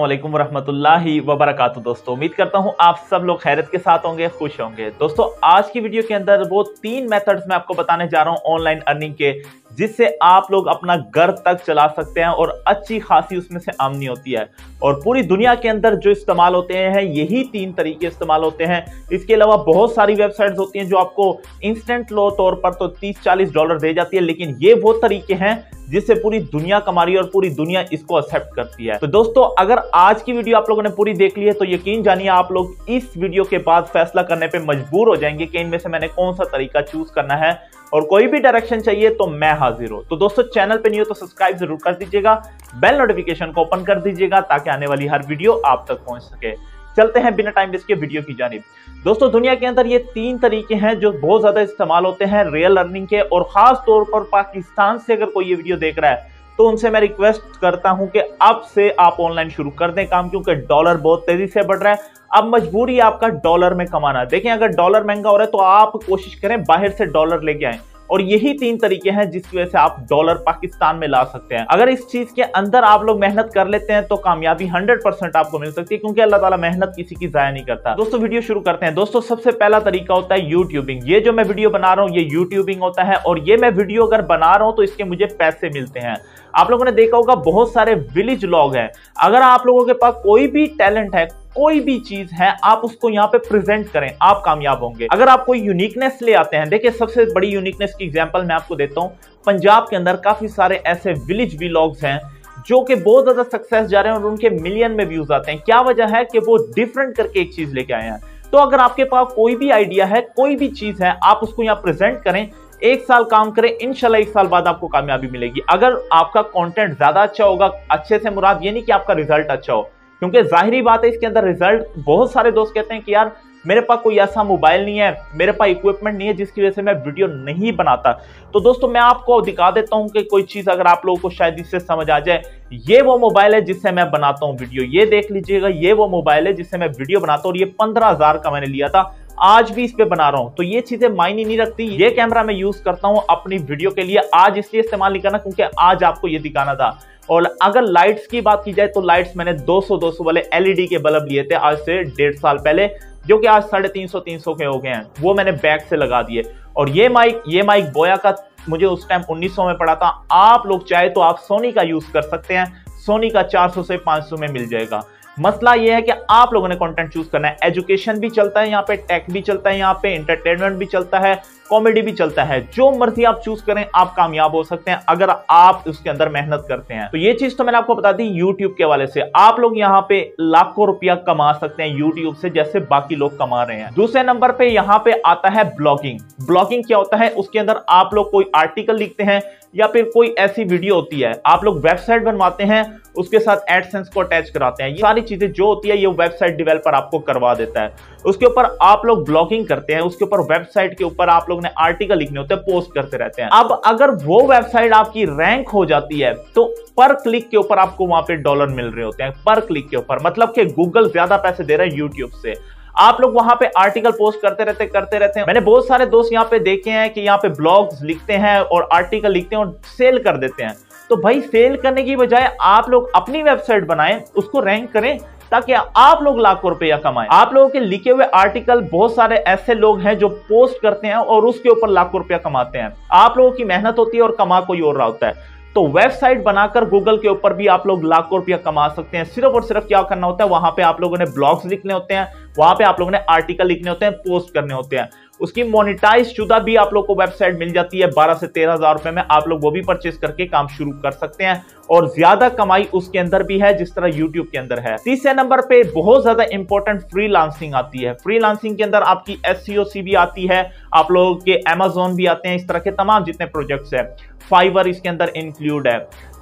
वालेकुम वरहमतुल्लाहि वबरकातुहू। दोस्तों, उम्मीद करता हूँ आप सब लोग खैरत के साथ होंगे, खुश होंगे। दोस्तों, आज की वीडियो के अंदर वो तीन मेथड्स मैं आपको बताने जा रहा हूँ ऑनलाइन अर्निंग के। जिससे आप लोग अपना घर तक चला सकते हैं और अच्छी खासी उसमें से आमनी होती है। और पूरी दुनिया के अंदर जो इस्तेमाल होते हैं, यही तीन तरीके इस्तेमाल होते हैं। इसके अलावा बहुत सारी वेबसाइट्स होती हैं जो आपको इंस्टेंट लो तौर पर तो 30-40 डॉलर दे जाती है, लेकिन ये वो तरीके हैं जिससे पूरी दुनिया कमा रही है और पूरी दुनिया इसको एक्सेप्ट करती है। तो दोस्तों, अगर आज की वीडियो आप लोगों ने पूरी देख ली है तो यकीन जानिए आप लोग इस वीडियो के बाद फैसला करने पे मजबूर हो जाएँगे कि इनमें से मैंने कौन सा तरीका चूज़ करना है। और कोई भी डायरेक्शन चाहिए तो मैं हाजिर हूँ। तो दोस्तों चैनल पे नहीं हो तो सब्सक्राइब ज़रूर कर दीजिएगा। बेल नोटिफिकेशन को ओपन कर दीजिएगा ताकि आने वाली हर वीडियो आप तक पहुँच सके। चलते हैं बिना टाइम वेस्ट के वीडियो की जानी दोस्तों, दुनिया के अंदर ये तीन तरीके हैं जो बहुत ज़्यादा इस्तेमाल होते हैं रियल अर्निंग के और खास तौर पर पाकिस्तान से अगर कोई ये वीडियो देख रहा है तो उनसे मैं रिक्वेस्ट करता हूँ कि अब से आप ऑनलाइन शुरू कर दें काम, क्योंकि डॉलर बहुत तेज़ी से बढ़ रहा है। अब मजबूरी आपका डॉलर में कमाना देखें, अगर डॉलर महँगा हो रहा है तो आप कोशिश करें बाहर से डॉलर लेके आए। और यही तीन तरीके हैं जिसकी वजह से आप डॉलर पाकिस्तान में ला सकते हैं। अगर इस चीज़ के अंदर आप लोग मेहनत कर लेते हैं तो कामयाबी 100 परसेंट आपको मिल सकती है, क्योंकि अल्लाह ताला मेहनत किसी की जाया नहीं करता। दोस्तों, वीडियो शुरू करते हैं। दोस्तों, सबसे पहला तरीका होता है यूट्यूबिंग। ये जो मैं वीडियो बना रहा हूँ, ये यूट्यूबिंग होता है, और ये मैं वीडियो अगर बना रहा हूँ तो इसके मुझे पैसे मिलते हैं। आप लोगों ने देखा होगा, बहुत सारे विलेज लॉग हैं। अगर आप लोगों के पास कोई भी टैलेंट है कोई भी चीज़ है, आप उसको यहाँ पे प्रेजेंट करें, आप कामयाब होंगे। अगर आप कोई यूनिकनेस ले आते हैं, देखिए सबसे बड़ी यूनिकनेस की एग्जांपल मैं आपको देता हूँ, पंजाब के अंदर काफ़ी सारे ऐसे विलेज व्लॉग्स हैं, जो कि बहुत ज़्यादा सक्सेस जा रहे हैं और उनके मिलियन में व्यूज़ आते हैं। क्या वजह है कि वो डिफरेंट करके एक चीज़ लेके आए हैं? तो अगर आपके पास कोई भी आइडिया है, कोई भी चीज़ है, आप उसको यहाँ प्रेजेंट करें, एक साल काम करें इनशाला एक साल बाद आपको कामयाबी मिलेगी। अगर आपका कंटेंट ज़्यादा अच्छा होगा, अच्छे से मुराद, ये नहीं कि आपका रिज़ल्ट अच्छा हो क्योंकि जाहिरी बात है, इसके अंदर रिज़ल्ट बहुत सारे दोस्त कहते हैं कि यार, मेरे पास कोई ऐसा मोबाइल नहीं है, मेरे पास इक्विपमेंट नहीं है, जिसकी वजह से मैं वीडियो नहीं बनाता। तो दोस्तों, मैं आपको दिखा देता हूँ कि कोई चीज़ अगर आप लोगों को शायद इससे समझ आ जाए, ये वो मोबाइल है जिससे मैं बनाता हूँ वीडियो ये देख लीजिएगा, ये वो मोबाइल है जिससे मैं वीडियो बनाता हूँ, और ये पंद्रह का मैंने लिया था, आज भी इस पे बना रहा हूँ। तो ये चीज़ें मायने नहीं रखती, ये कैमरा मैं यूज़ करता हूँ अपनी वीडियो के लिए, आज इसलिए इस्तेमाल नहीं करना, क्योंकि आज आपको ये दिखाना था। और अगर लाइट्स की बात की जाए तो लाइट्स मैंने 200 200 वाले एलईडी के बल्ब लिए थे आज से डेढ़ साल पहले, जो कि आज साढ़े तीन सौ तीन सौ के हो गए हैं। वो मैंने बैग से लगा दिए। और ये माइक ये माइक बोया का मुझे उस टाइम 1900 में पड़ा था। आप लोग चाहे तो आप सोनी का यूज़ कर सकते हैं। सोनी का 400 से 500 में मिल जाएगा। मसला यह है कि आप लोगों ने कंटेंट चूज़ करना है। एजुकेशन भी चलता है यहाँ पे टेक भी चलता है यहाँ पे इंटरटेनमेंट भी चलता है कॉमेडी भी चलता है। जो मर्ज़ी आप चूज़ करें, आप कामयाब हो सकते हैं अगर आप उसके अंदर मेहनत करते हैं। तो ये चीज़ तो मैंने आपको बता दी यूट्यूब के हवाले से। आप लोग यहाँ पे लाखों रुपया कमा सकते हैं यूट्यूब से, जैसे बाकी लोग कमा रहे हैं। दूसरे नंबर पे यहाँ पे आता है ब्लॉगिंग ब्लॉगिंग क्या होता है? उसके अंदर आप लोग कोई आर्टिकल लिखते हैं या फिर कोई ऐसी वीडियो होती है, आप लोग वेबसाइट बनवाते हैं, उसके साथ एडसेंस को अटैच कराते हैं। ये सारी चीज़ें जो होती है, ये वेबसाइट डेवलपर आपको करवा देता है। उसके ऊपर आप लोग ब्लॉगिंग करते हैं, उसके ऊपर वेबसाइट के ऊपर आप लोग ने आर्टिकल लिखने होते हैं पोस्ट करते रहते हैं। अब अगर वो वेबसाइट आपकी रैंक हो जाती है तो पर क्लिक के ऊपर आपको वहाँ पे डॉलर मिल रहे होते हैं पर क्लिक के ऊपर। मतलब कि गूगल ज़्यादा पैसे दे रहा है यूट्यूब से। आप लोग वहाँ पे आर्टिकल पोस्ट करते रहते करते रहते हैं। मैंने बहुत सारे दोस्त यहाँ पे देखे हैं कि यहाँ पे ब्लॉग्स लिखते हैं और आर्टिकल लिखते हैं और सेल कर देते हैं। तो भाई सेल करने की बजाय आप लोग अपनी वेबसाइट बनाएँ, उसको रैंक करें, ताकि आप लोग लाखों रुपया कमाएँ। आप लोगों के लिखे हुए आर्टिकल बहुत सारे ऐसे लोग हैं जो पोस्ट करते हैं और उसके ऊपर लाखों रुपया कमाते हैं। आप लोगों की मेहनत होती है और कमा कोई और रहा होता है। तो वेबसाइट बनाकर गूगल के ऊपर भी आप लोग लाखों रुपया कमा सकते हैं। सिर्फ़ और सिर्फ़ क्या करना होता है? वहाँ पे आप लोगों ने ब्लॉग्स लिखने होते हैं, वहाँ पे आप लोगों ने आर्टिकल लिखने होते हैं, पोस्ट करने होते हैं। उसकी मोनिटाइज शुदा भी आप लोग को वेबसाइट मिल जाती है। बारह से तेरह हज़ार रुपए में आप लोग वो भी परचेस करके काम शुरू कर सकते हैं। और ज़्यादा कमाई उसके अंदर भी है, जिस तरह यूट्यूब के अंदर है। तीसरे नंबर पे बहुत ज़्यादा इंपॉर्टेंट फ्री आती है। फ्री के अंदर आपकी एस सी भी आती है, आप लोगों के एमेजोन भी आते हैं, इस तरह के तमाम जितने प्रोजेक्ट्स है। फाइवर इसके अंदर इंक्लूड है।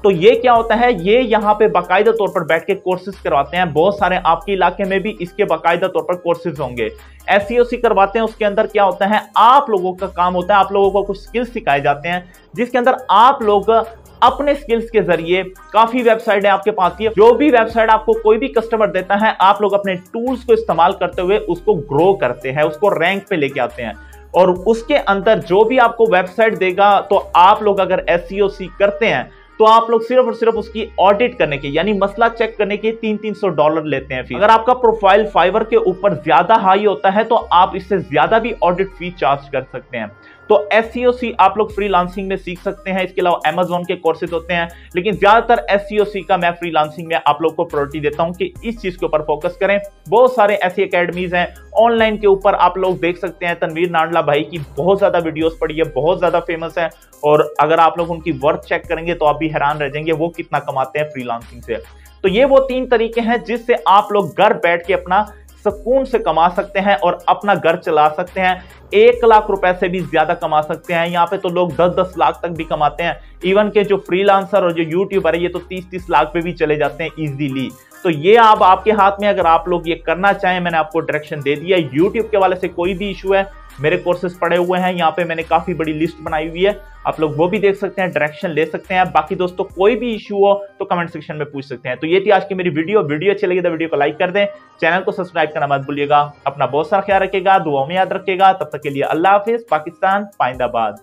तो ये क्या होता है? ये यहाँ पे बाकायदा तौर पर बैठ के कोर्सेज करवाते हैं। बहुत सारे आपके इलाके में भी इसके बाकायदा तौर पर कोर्सेज होंगे। एस e करवाते हैं, उसके अंदर क्या होता है? आप लोगों का काम होता है, आप लोगों को कुछ स्किल्स सिखाए जाते हैं, जिसके अंदर आप लोग अपने स्किल्स के ज़रिए काफ़ी वेबसाइट है आपके पास। ये जो भी वेबसाइट आपको कोई भी कस्टमर देता है, आप लोग अपने टूल्स को इस्तेमाल करते हुए उसको ग्रो करते हैं, उसको रैंक पे लेके आते हैं। और उसके अंदर जो भी आपको वेबसाइट देगा तो आप लोग अगर एस e करते हैं तो आप लोग सिर्फ़ और सिर्फ़ उसकी ऑडिट करने के, यानी मसला चेक करने के तीन तीन सौ डॉलर लेते हैं फ़ीस अगर आपका प्रोफ़ाइल फाइवर के ऊपर ज़्यादा हाई होता है तो आप इससे ज़्यादा भी ऑडिट फ़ी चार्ज कर सकते हैं। तो एस e आप लोग फ्रीलांसिंग में सीख सकते हैं। इसके अलावा अमेजोन के कोर्सेज होते हैं। लेकिन ज़्यादातर एस e का मैं फ्रीलांसिंग में आप लोग को प्रायोरिटी देता हूँ कि इस चीज़ के ऊपर फोकस करें। बहुत सारे ऐसी अकेडमीज हैं। ऑनलाइन के ऊपर आप लोग देख सकते हैं तनवीर नांडला भाई की बहुत ज़्यादा वीडियोस पड़ी है, बहुत ज़्यादा फ़ेमस है। और अगर आप लोग उनकी वर्क चेक करेंगे तो आप भी हैरान रह जाएँगे वो कितना कमाते हैं फ्रीलांसिंग से। तो ये वो तीन तरीके हैं जिससे आप लोग घर बैठ के अपना सुकून से कमा सकते हैं और अपना घर चला सकते हैं। एक लाख रुपए से भी ज़्यादा कमा सकते हैं। यहाँ पे तो लोग दस दस लाख तक भी कमाते हैं। इवन के जो फ्रीलांसर और जो यूट्यूबर है, ये तो तीस तीस लाख पे भी चले जाते हैं इजीली तो ये आप, आपके हाथ में अगर आप लोग ये करना चाहें, मैंने आपको डायरेक्शन दे दिया यूट्यूब के वाले से कोई भी इशू है मेरे कोर्सेज पड़े हुए हैं, यहाँ पे मैंने काफ़ी बड़ी लिस्ट बनाई हुई है। आप लोग वो भी देख सकते हैं डायरेक्शन ले सकते हैं। बाकी दोस्तों, कोई भी इशू हो तो कमेंट सेक्शन में पूछ सकते हैं। तो ये थी आज की मेरी वीडियो वीडियो अच्छी लगी तो वीडियो को लाइक कर दें। चैनल को सब्सक्राइब करना मत भूलिएगा। अपना बहुत सारा ख्याल रखेगा दुआ में याद रखेगा तब तक के लिए अल्लाह हाफिज, पाकिस्तान, पाइंदाबाद।